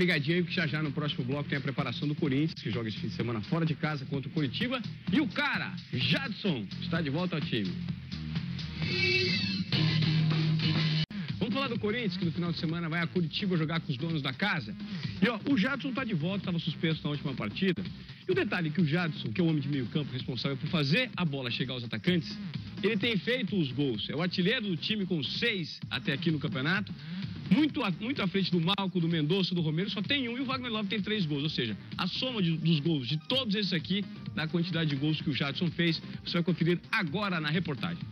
Ligadinho aí que já já no próximo bloco tem a preparação do Corinthians, que joga esse fim de semana fora de casa contra o Curitiba. E o cara, Jadson, está de volta ao time. Vamos falar do Corinthians, que no final de semana vai a Curitiba jogar com os donos da casa. E ó, o Jadson está de volta, estava suspenso na última partida. E o detalhe é que o Jadson, que é o homem de meio campo responsável por fazer a bola chegar aos atacantes, ele tem feito os gols. É o artilheiro do time com seis até aqui no campeonato muito, muito à frente do Malco, do Mendonça, do Romero, só tem um e o Wagner Love tem três gols. Ou seja, a soma de, dos gols de todos esses aqui, da quantidade de gols que o Jadson fez, você vai conferir agora na reportagem.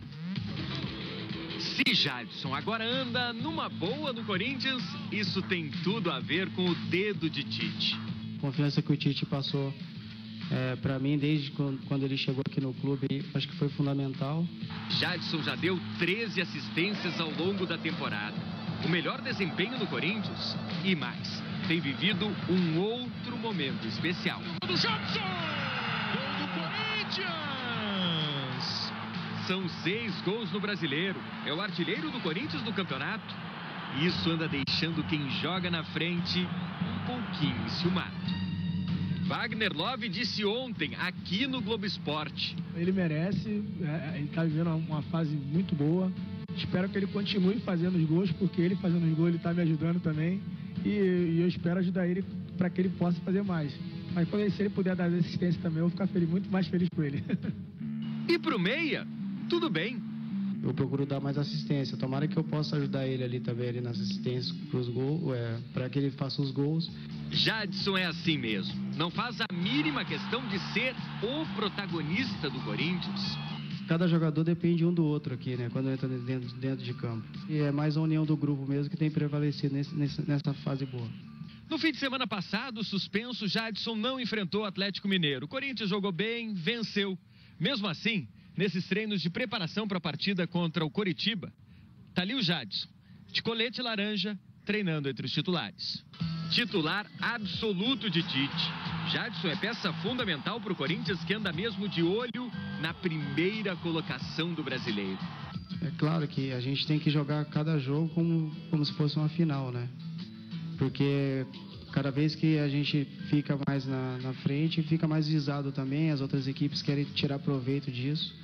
Se Jadson agora anda numa boa no Corinthians, isso tem tudo a ver com o dedo de Tite. Confiança que o Tite passou é, para mim desde quando ele chegou aqui no clube, acho que foi fundamental. Jadson já deu 13 assistências ao longo da temporada o melhor desempenho no Corinthians e mais. Tem vivido um outro momento especial. Do Jobson! Gol do Corinthians! São seis gols no brasileiro. É o artilheiro do Corinthians no campeonato. Isso anda deixando quem joga na frente um pouquinho enciumado. Wagner Love disse ontem aqui no Globo Esporte. Ele merece, é, ele está vivendo uma fase muito boa. Espero que ele continue fazendo os gols, porque ele fazendo os gols ele está me ajudando também. E, e, eu espero ajudar ele para que ele possa fazer mais. Mas se ele puder dar assistência também, eu vou ficar feliz, muito mais feliz por ele. e pro meia, tudo bem. Eu procuro dar mais assistência. Tomara que eu possa ajudar ele ali também ali nas assistências gols, é, para que ele faça os gols. Jadson é assim mesmo. Não faz a mínima questão de ser o protagonista do Corinthians cada jogador depende um do outro aqui, né? Quando entra dentro, dentro de campo. E é mais a união do grupo mesmo que tem prevalecido nesse, nessa fase boa. No fim de semana passado, suspenso Jadson não enfrentou o Atlético Mineiro. O Corinthians jogou bem, venceu. Mesmo assim, nesses treinos de preparação para a partida contra o Coritiba, tá ali o Jadson, de colete laranja, treinando entre os titulares. Titular absoluto de Tite. Jadson é peça fundamental para o Corinthians que anda mesmo de olho na primeira colocação do brasileiro. É claro que a gente tem que jogar cada jogo como, como se fosse uma final, né? Porque cada vez que a gente fica mais na, na frente, fica mais visado também, as outras equipes querem tirar proveito disso.